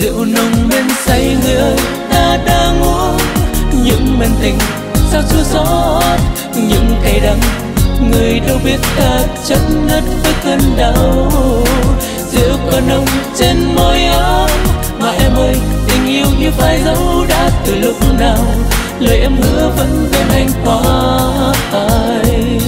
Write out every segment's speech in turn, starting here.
rượu nồng bên say người ta đang uống những men tình sao chưa rót những cay đắng. Người đâu biết ta chất ngất với cơn đau. Rượu còn nồng trên môi áo mà em ơi, tình yêu như phai dấu đã từ lúc nào. Lời em hứa vẫn bên anh quá ai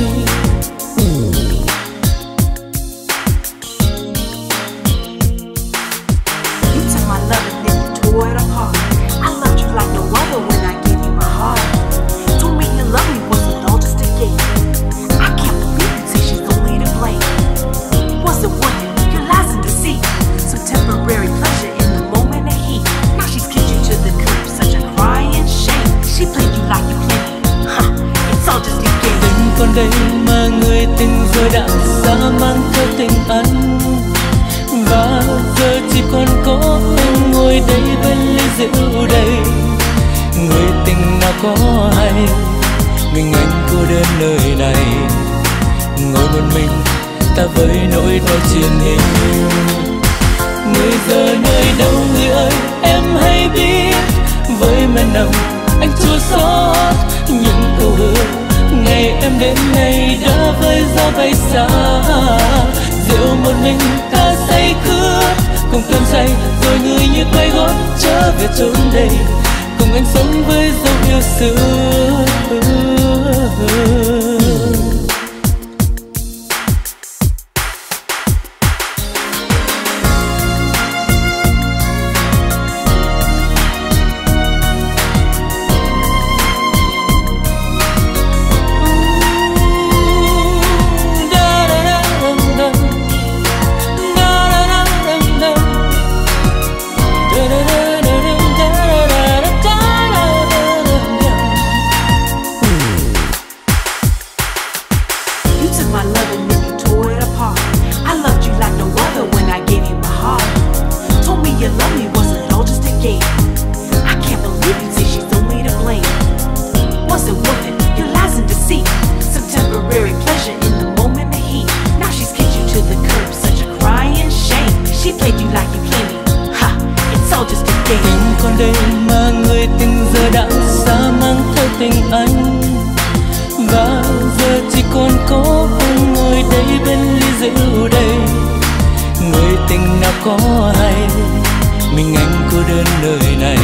còn đây mà người tình rồi đã xa mang theo tình anh và giờ chỉ còn có em ngồi đây bên ly rượu đầy. Người tình nào có hay mình anh cô đơn nơi này. Ngồi một mình, ta với nỗi đau triền hình. Người giờ nơi đâu người ơi, em với bay xa. Rượu một mình ta say cướp cùng cơn say rồi người như quay gót trở về chốn đây. Cùng anh sống với dấu yêu xưa. Tình còn đây mà người tình giờ đã xa mang theo tình anh. Và giờ chỉ còn có anh ngồi đây bên ly rượu đây người tình nào có hay, mình anh cô đơn nơi này.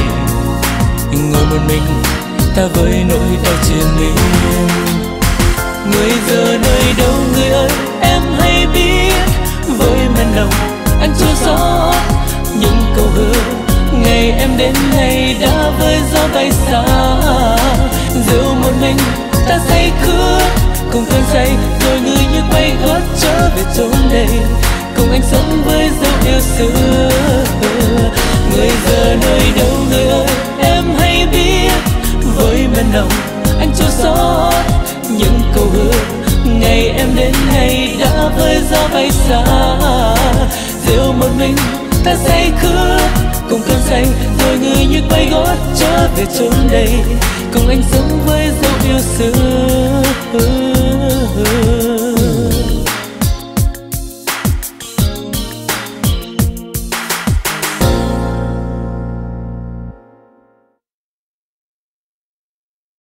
Ngồi một mình, ta với nỗi đau chia ly người giờ nơi đâu đã với gió bay xa. Rượu một mình ta say khướt cùng cơn say rồi người như quay gót trở về chốn đây. Cùng anh sống với dấu yêu xưa. Người giờ nơi đâu người ơi em hay biết. Với men nồng anh chưa xót, những câu hứa ngày em đến nay đã với gió bay xa. Rượu một mình ta say khướt cùng cơn say rồi người như quay gót trở về chốn đây. Cùng anh